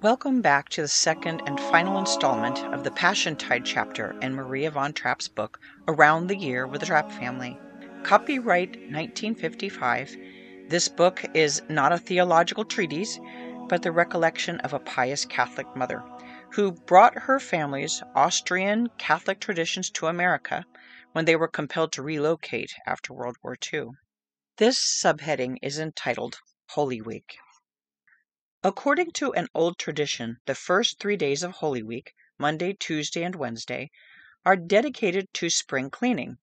Welcome back to the second and final installment of the Passiontide chapter in Maria von Trapp's book, Around the Year with the Trapp Family. Copyright 1955. This book is not a theological treatise, but the recollection of a pious Catholic mother who brought her family's Austrian Catholic traditions to America when they were compelled to relocate after World War II. This subheading is entitled Holy Week. According to an old tradition, the first three days of Holy Week, Monday, Tuesday, and Wednesday, are dedicated to spring cleaning.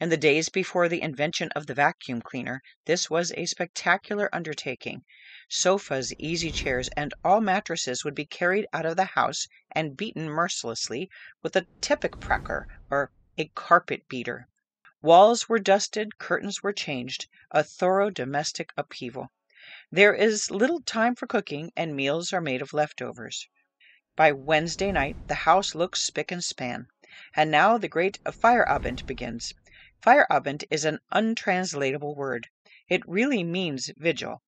In the days before the invention of the vacuum cleaner, this was a spectacular undertaking. Sofas, easy chairs, and all mattresses would be carried out of the house and beaten mercilessly with a teppichpracker, or a carpet beater. Walls were dusted, curtains were changed, a thorough domestic upheaval. There is little time for cooking, and meals are made of leftovers. By Wednesday night the house looks spick and span. And now the great Feierabend begins. Feierabend is an untranslatable word. It really means vigil.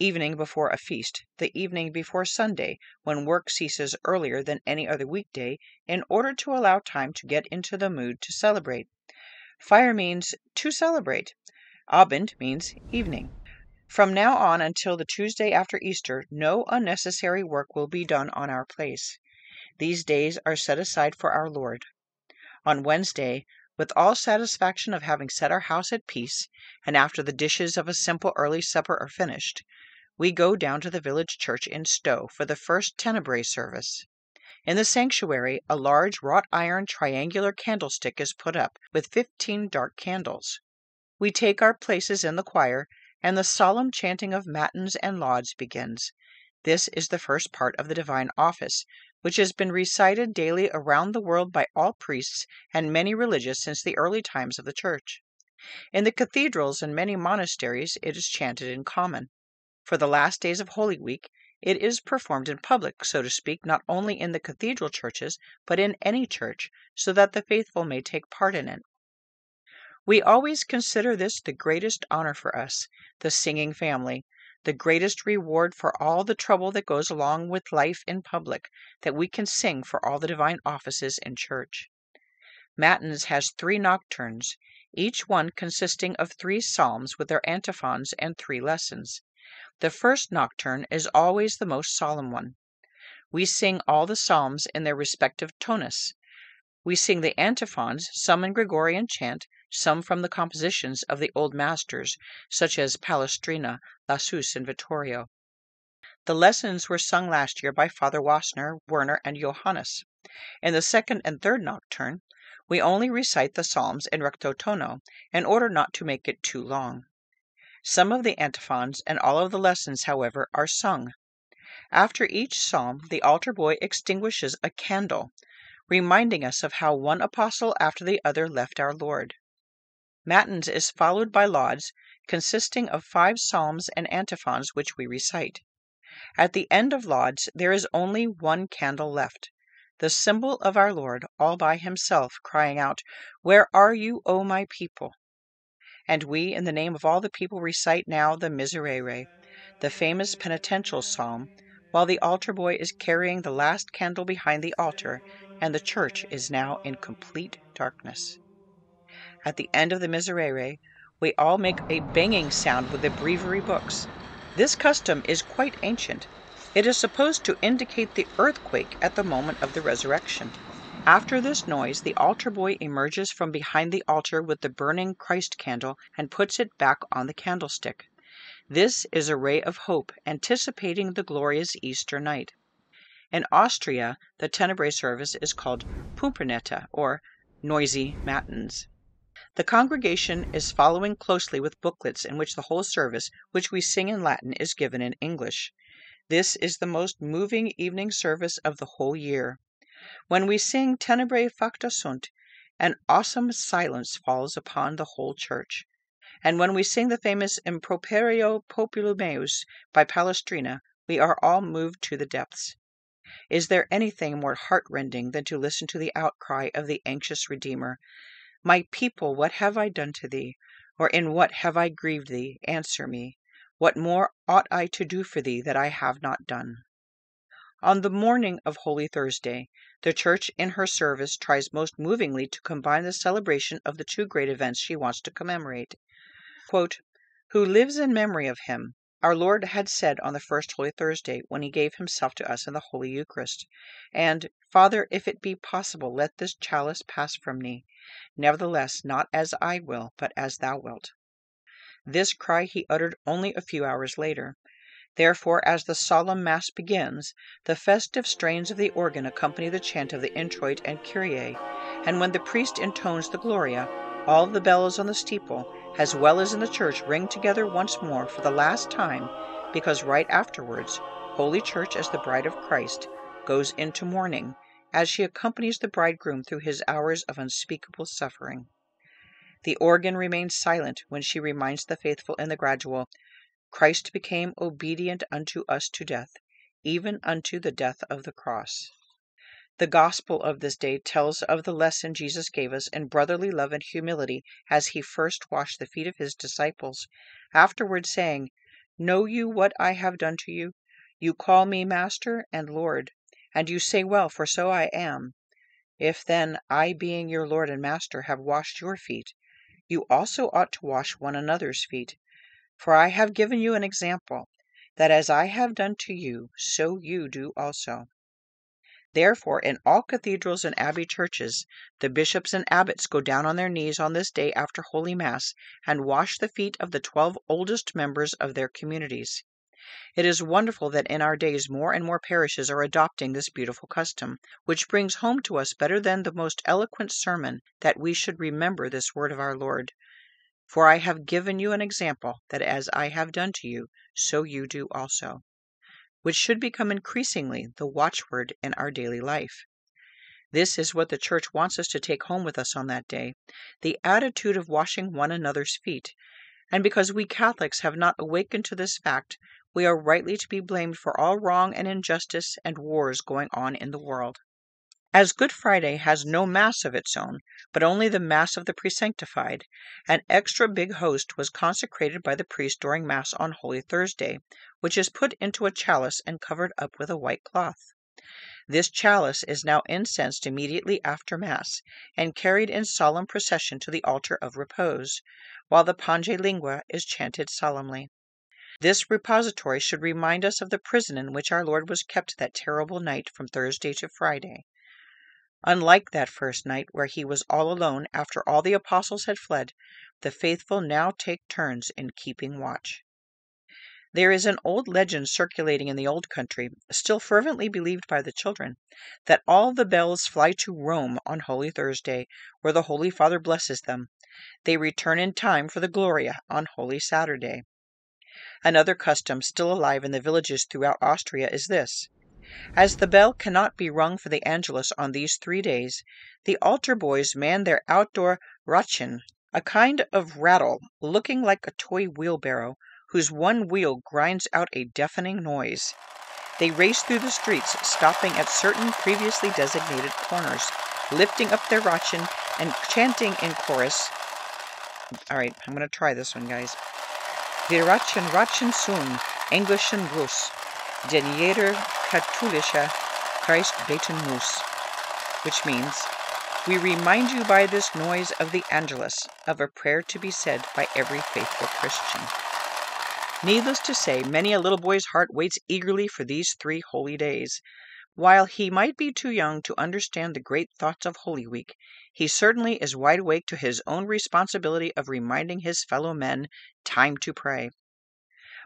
Evening before a feast, the evening before Sunday, when work ceases earlier than any other weekday, in order to allow time to get into the mood to celebrate. Feier means to celebrate. Abend means evening. From now on until the Tuesday after Easter no unnecessary work will be done on our place. These days are set aside for our Lord. On Wednesday, with all satisfaction of having set our house at peace, and after the dishes of a simple early supper are finished, we go down to the village church in Stowe for the first Tenebrae service. In the sanctuary a large wrought iron triangular candlestick is put up, with fifteen dark candles. We take our places in the choir and the solemn chanting of matins and lauds begins. This is the first part of the divine office, which has been recited daily around the world by all priests and many religious since the early times of the Church. In the cathedrals and many monasteries it is chanted in common. For the last days of Holy Week it is performed in public, so to speak, not only in the cathedral churches, but in any church, so that the faithful may take part in it. We always consider this the greatest honor for us, the singing family, the greatest reward for all the trouble that goes along with life in public, that we can sing for all the divine offices in church. Matins has three nocturnes, each one consisting of three psalms with their antiphons and three lessons. The first nocturne is always the most solemn one. We sing all the psalms in their respective tonus. We sing the antiphons, some in Gregorian chant, some from the compositions of the old masters, such as Palestrina, Lassus, and Vittoria. The lessons were sung last year by Father Wasner, Werner, and Johannes. In the second and third nocturne we only recite the psalms in recto tono, in order not to make it too long. Some of the antiphons and all of the lessons, however, are sung. After each psalm the altar boy extinguishes a candle, reminding us of how one apostle after the other left our Lord. Matins is followed by lauds, consisting of five psalms and antiphons which we recite. At the end of lauds there is only one candle left, the symbol of our Lord all by himself, crying out, Where are you, O my people? And we, in the name of all the people, recite now the Miserere, the famous penitential psalm, while the altar boy is carrying the last candle behind the altar, and the church is now in complete darkness. At the end of the Miserere we all make a banging sound with the breviary books. This custom is quite ancient. It is supposed to indicate the earthquake at the moment of the resurrection. After this noise the altar boy emerges from behind the altar with the burning Christ candle and puts it back on the candlestick. This is a ray of hope anticipating the glorious Easter night. In Austria the Tenebrae service is called Pumpermette, or noisy matins. The congregation is following closely with booklets in which the whole service, which we sing in Latin, is given in English. This is the most moving evening service of the whole year. When we sing Tenebrae facta sunt, an awesome silence falls upon the whole church. And when we sing the famous Improperio Populi Meus by Palestrina, we are all moved to the depths. Is there anything more heartrending than to listen to the outcry of the anxious Redeemer? My people, what have I done to thee? or in what have I grieved thee? Answer me. What more ought I to do for thee that I have not done? On the morning of Holy Thursday, the Church in her service tries most movingly to combine the celebration of the two great events she wants to commemorate. "Who lives in memory of him," our Lord had said on the first Holy Thursday, when he gave himself to us in the Holy Eucharist, and "Father, if it be possible, let this chalice pass from me; nevertheless not as I will, but as thou wilt." This cry he uttered only a few hours later. Therefore, as the solemn Mass begins, the festive strains of the organ accompany the chant of the Introit and Kyrie, and when the priest intones the Gloria, all the bells on the steeple, as well as in the church, ring together once more for the last time, because right afterwards Holy Church, as the bride of Christ, goes into mourning, as she accompanies the bridegroom through his hours of unspeakable suffering. The organ remains silent when she reminds the faithful in the gradual. Christ became obedient unto us to death, even unto the death of the cross. The gospel of this day tells of the lesson Jesus gave us in brotherly love and humility as he first washed the feet of his disciples, afterwards saying, Know you what I have done to you? You call me Master and Lord, and you say well, for so I am. If then I, being your Lord and Master, have washed your feet, you also ought to wash one another's feet. For I have given you an example, that as I have done to you, so you do also. Therefore, in all cathedrals and abbey churches, the bishops and abbots go down on their knees on this day after Holy Mass and wash the feet of the twelve oldest members of their communities. It is wonderful that in our days more and more parishes are adopting this beautiful custom, which brings home to us better than the most eloquent sermon that we should remember this word of our Lord. For I have given you an example, that as I have done to you, so you do also, which should become increasingly the watchword in our daily life. This is what the Church wants us to take home with us on that day the attitude of washing one another's feet. And because we Catholics have not awakened to this fact, we are rightly to be blamed for all wrong and injustice and wars going on in the world. As Good Friday has no Mass of its own, but only the Mass of the Presanctified, an extra big host was consecrated by the priest during Mass on Holy Thursday, which is put into a chalice and covered up with a white cloth. This chalice is now incensed immediately after Mass, and carried in solemn procession to the altar of repose, while the Pange Lingua is chanted solemnly. This repository should remind us of the prison in which our Lord was kept that terrible night from Thursday to Friday. Unlike that first night, where he was all alone after all the apostles had fled, the faithful now take turns in keeping watch. There is an old legend circulating in the old country, still fervently believed by the children, that all the bells fly to Rome on Holy Thursday, where the Holy Father blesses them. They return in time for the Gloria on Holy Saturday. Another custom still alive in the villages throughout Austria is this. As the bell cannot be rung for the Angelus on these three days, the altar boys man their outdoor Ratschen, a kind of rattle looking like a toy wheelbarrow, whose one wheel grinds out a deafening noise. They race through the streets, stopping at certain previously designated corners, lifting up their Ratschen and chanting in chorus. All right, I'm going to try this one, guys. Wir Ratschen Ratschen zum Englischen Gruß, den jeder katholische Christ beten muss, which means, We remind you by this noise of the Angelus of a prayer to be said by every faithful Christian. Needless to say, many a little boy's heart waits eagerly for these three holy days. While he might be too young to understand the great thoughts of Holy Week, he certainly is wide awake to his own responsibility of reminding his fellow men time to pray.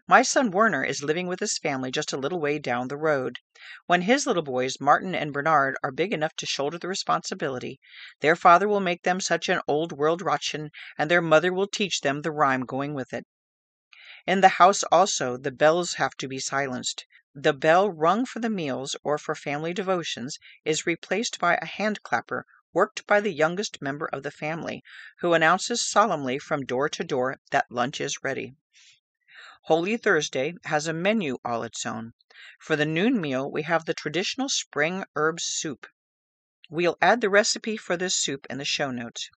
My son Werner is living with his family just a little way down the road. When his little boys, Martin and Bernard, are big enough to shoulder the responsibility, their father will make them such an old world Ratschen, and their mother will teach them the rhyme going with it. In the house also the bells have to be silenced. The bell rung for the meals or for family devotions is replaced by a hand clapper worked by the youngest member of the family, who announces solemnly from door to door that lunch is ready. Holy Thursday has a menu all its own. For the noon meal we have the traditional spring herb soup. We'll add the recipe for this soup in the show notes.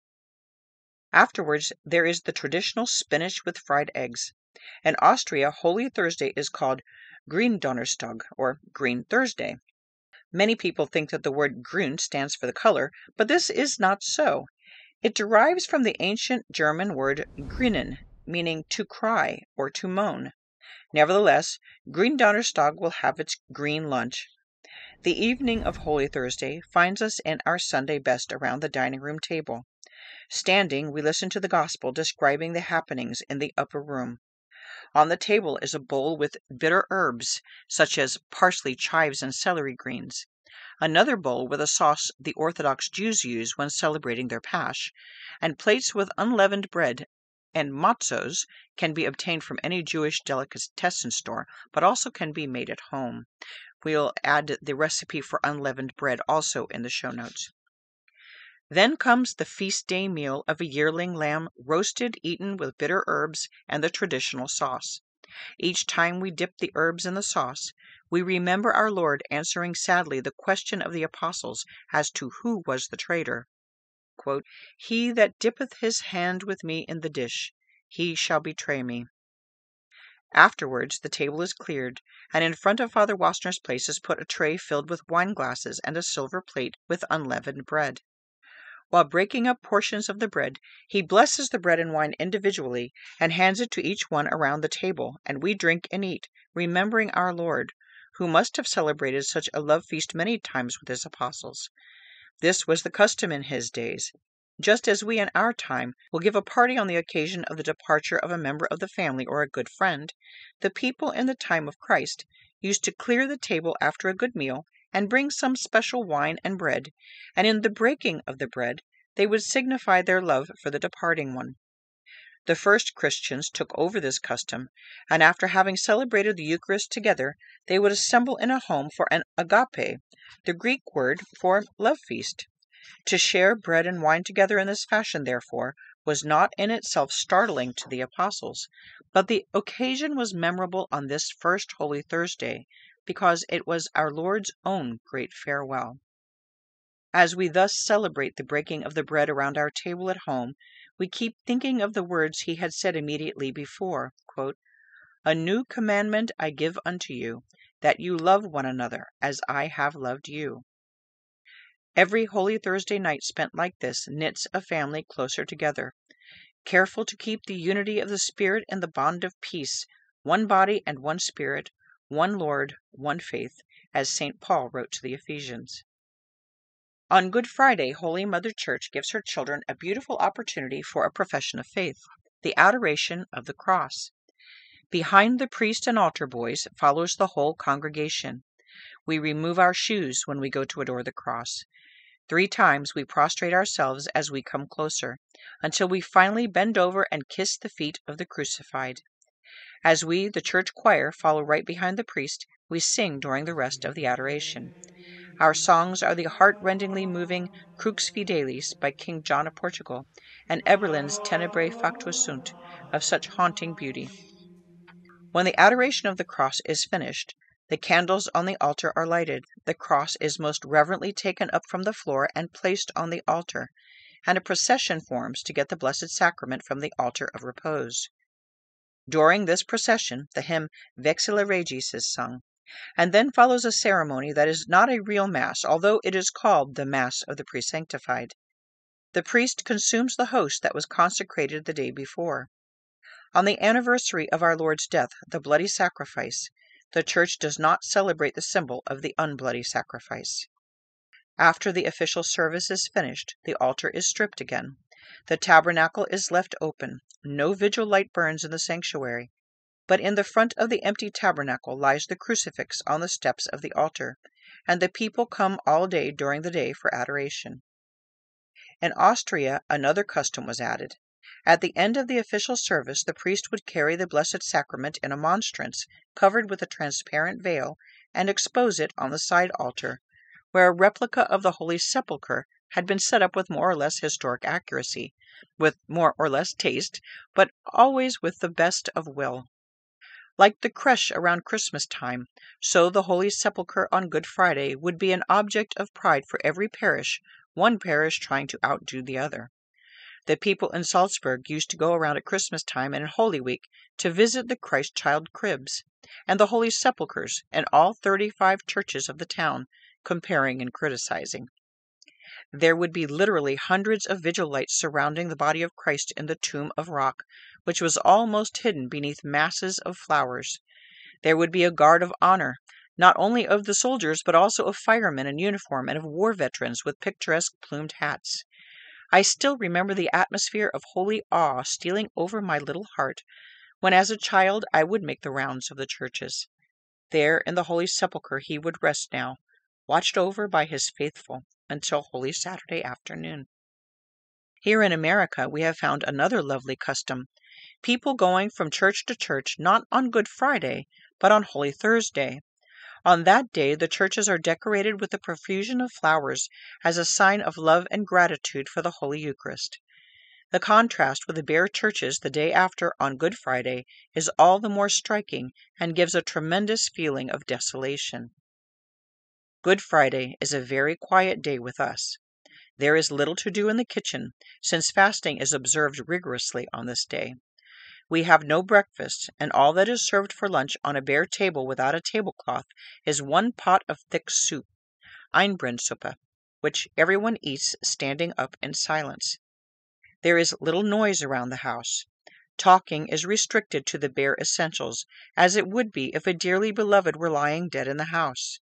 Afterwards there is the traditional spinach with fried eggs. In Austria Holy Thursday is called Grün-Donnerstag, or Green Thursday. Many people think that the word grün stands for the color, but this is not so. It derives from the ancient German word grinnen, meaning to cry or to moan. Nevertheless, Grün-Donnerstag will have its green lunch. The evening of Holy Thursday finds us in our Sunday best around the dining room table. Standing, we listen to the Gospel describing the happenings in the upper room. On the table is a bowl with bitter herbs, such as parsley, chives, and celery greens; another bowl with a sauce the orthodox Jews use when celebrating their Pasch, and plates with unleavened bread, and matzos can be obtained from any Jewish delicatessen store, but also can be made at home. We'll add the recipe for unleavened bread also in the show notes. Then comes the feast day meal of a yearling lamb roasted, eaten with bitter herbs and the traditional sauce. Each time we dip the herbs in the sauce, we remember our Lord answering sadly the question of the apostles as to who was the traitor. "He that dippeth his hand with me in the dish, he shall betray me." Afterwards the table is cleared, and in front of Father Wasner's place is put a tray filled with wine glasses and a silver plate with unleavened bread. While breaking up portions of the bread, he blesses the bread and wine individually and hands it to each one around the table, and we drink and eat, remembering our Lord, who must have celebrated such a love feast many times with his apostles. This was the custom in his days, just as we in our time will give a party on the occasion of the departure of a member of the family or a good friend. The people in the time of Christ used to clear the table after a good meal and bring some special wine and bread, and in the breaking of the bread they would signify their love for the departing one. The first Christians took over this custom, and after having celebrated the Eucharist together, they would assemble in a home for an agape, the Greek word for love feast. To share bread and wine together in this fashion, therefore, was not in itself startling to the apostles, but the occasion was memorable on this first Holy Thursday, because it was our Lord's own great farewell. As we thus celebrate the breaking of the bread around our table at home, we keep thinking of the words he had said immediately before A new commandment I give unto you, that you love one another as I have loved you. Every Holy Thursday night spent like this knits a family closer together. Careful to keep the unity of the Spirit and the bond of peace, one body and one Spirit, one Lord, one faith, as St. Paul wrote to the Ephesians. On Good Friday, Holy Mother Church gives her children a beautiful opportunity for a profession of faith, the adoration of the cross. Behind the priest and altar boys follows the whole congregation. We remove our shoes when we go to adore the cross. Three times we prostrate ourselves as we come closer, until we finally bend over and kiss the feet of the crucified. As we, the church choir, follow right behind the priest, we sing during the rest of the adoration. Our songs are the heart-rendingly moving Crux Fidelis by King John of Portugal, and Eberlin's Tenebrae Factus Sunt, of such haunting beauty. When the adoration of the cross is finished, the candles on the altar are lighted, the cross is most reverently taken up from the floor and placed on the altar, and a procession forms to get the Blessed Sacrament from the altar of repose. During this procession the hymn Vexilla Regis is sung, and then follows a ceremony that is not a real Mass, although it is called the Mass of the Presanctified. The priest consumes the host that was consecrated the day before. On the anniversary of our Lord's death, the bloody sacrifice, the Church does not celebrate the symbol of the unbloody sacrifice. After the official service is finished, the altar is stripped again. The tabernacle is left open, no vigil light burns in the sanctuary, but in the front of the empty tabernacle lies the crucifix on the steps of the altar, and the people come all day during the day for adoration. In Austria another custom was added. At the end of the official service the priest would carry the Blessed Sacrament in a monstrance covered with a transparent veil and expose it on the side altar, where a replica of the Holy Sepulchre had been set up with more or less historic accuracy, with more or less taste, but always with the best of will. Like the creche around Christmas time, so the Holy Sepulchre on Good Friday would be an object of pride for every parish, one parish trying to outdo the other. The people in Salzburg used to go around at Christmas time and in Holy Week to visit the Christ child cribs and the Holy Sepulchres in all thirty five churches of the town, comparing and criticizing. There would be literally hundreds of vigil lights surrounding the body of Christ in the tomb of rock, which was almost hidden beneath masses of flowers. There would be a guard of honor, not only of the soldiers, but also of firemen in uniform and of war veterans with picturesque plumed hats. I still remember the atmosphere of holy awe stealing over my little heart when as a child I would make the rounds of the churches. There in the Holy Sepulchre he would rest now, watched over by his faithful until Holy Saturday afternoon. Here in America we have found another lovely custom people going from church to church not on Good Friday, but on Holy Thursday. On that day the churches are decorated with a profusion of flowers as a sign of love and gratitude for the Holy Eucharist. The contrast with the bare churches the day after on Good Friday is all the more striking and gives a tremendous feeling of desolation. Good Friday is a very quiet day with us. There is little to do in the kitchen, since fasting is observed rigorously on this day. We have no breakfast, and all that is served for lunch on a bare table without a tablecloth is one pot of thick soup (Einbrennsuppe), which everyone eats standing up in silence. There is little noise around the house. Talking is restricted to the bare essentials, as it would be if a dearly beloved were lying dead in the house.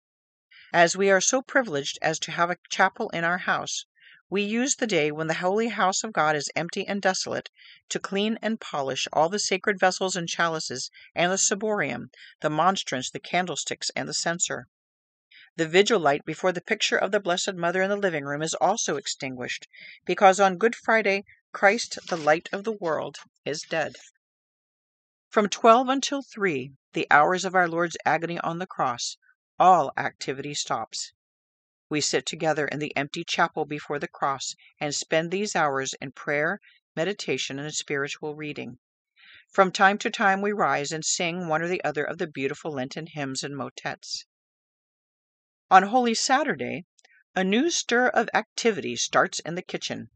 As we are so privileged as to have a chapel in our house, we use the day when the holy house of God is empty and desolate to clean and polish all the sacred vessels and chalices, and the ciborium, the monstrance, the candlesticks, and the censer. The vigil light before the picture of the Blessed Mother in the living room is also extinguished, because on Good Friday Christ, the light of the world, is dead. From twelve until three, the hours of our Lord's agony on the cross, all activity stops. We sit together in the empty chapel before the cross and spend these hours in prayer, meditation, and spiritual reading. From time to time we rise and sing one or the other of the beautiful Lenten hymns and motets. On Holy Saturday, a new stir of activity starts in the kitchen.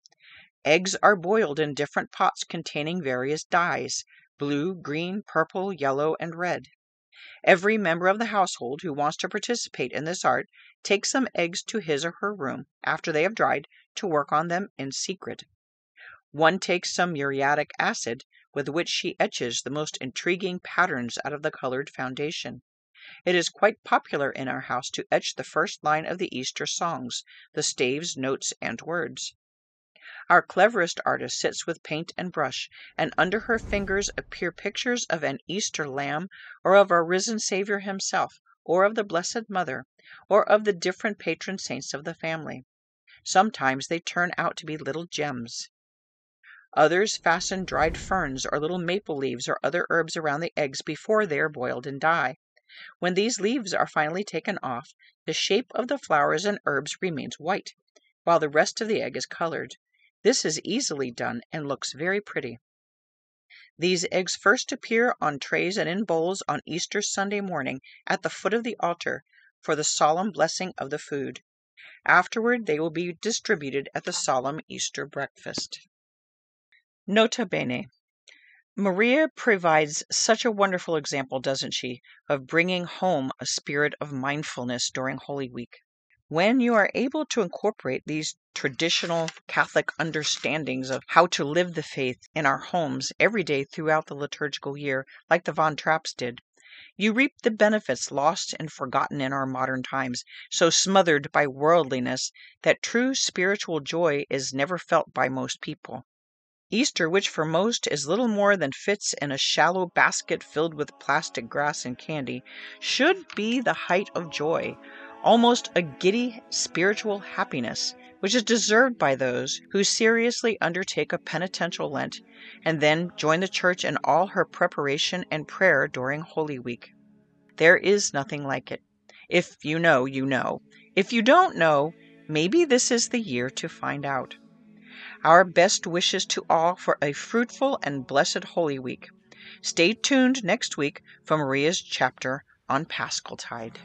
Eggs are boiled in different pots containing various dyes blue, green, purple, yellow, and red. Every member of the household who wants to participate in this art takes some eggs to his or her room, after they have dried, to work on them in secret. One takes some muriatic acid, with which she etches the most intriguing patterns out of the colored foundation. It is quite popular in our house to etch the first line of the Easter songs, the staves, notes, and words. Our cleverest artist sits with paint and brush, and under her fingers appear pictures of an Easter lamb, or of our risen Saviour himself, or of the Blessed Mother, or of the different patron saints of the family. Sometimes they turn out to be little gems. Others fasten dried ferns or little maple leaves or other herbs around the eggs before they are boiled in dye. When these leaves are finally taken off, the shape of the flowers and herbs remains white, while the rest of the egg is colored. This is easily done and looks very pretty. These eggs first appear on trays and in bowls on Easter Sunday morning at the foot of the altar for the solemn blessing of the food. Afterward they will be distributed at the solemn Easter breakfast. Nota bene. Maria provides such a wonderful example, doesn't she, of bringing home a spirit of mindfulness during Holy Week. When you are able to incorporate these traditional Catholic understandings of how to live the faith in our homes every day throughout the liturgical year, like the Von Trapps did, you reap the benefits lost and forgotten in our modern times, so smothered by worldliness that true spiritual joy is never felt by most people. Easter, which for most is little more than fits in a shallow basket filled with plastic grass and candy, should be the height of joy almost a giddy spiritual happiness, which is deserved by those who seriously undertake a penitential Lent, and then join the Church in all her preparation and prayer during Holy Week. There is nothing like it. If you know, you know. If you don't know, maybe this is the year to find out. Our best wishes to all for a fruitful and blessed Holy Week. Stay tuned next week for Maria's chapter on Paschal Tide.